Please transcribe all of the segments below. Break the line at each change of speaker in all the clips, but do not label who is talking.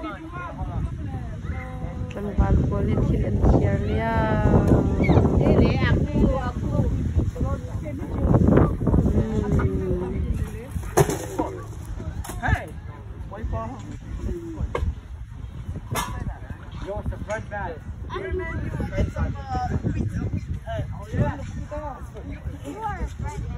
Hey, wait
You're the
man. Hmm. you yeah.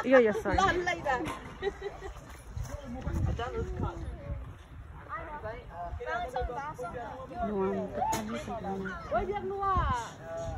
Iya you're iya, fine.
Not